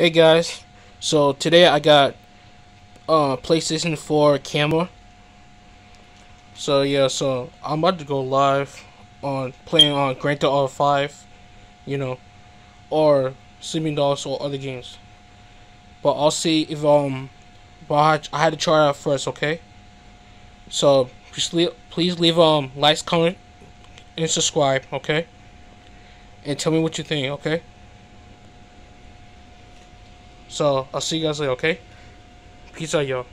Hey guys, so today I got uh PlayStation 4 camera. So yeah, so I'm about to go live on playing on Grand Theft Auto 5, you know, or Sleeping Dogs or other games. But I'll see if um, but I had, I had to try out first, okay? So please leave, please leave um likes, comment, and subscribe, okay? And tell me what you think, okay? So I'll see you guys later, okay? Peace out, y'all.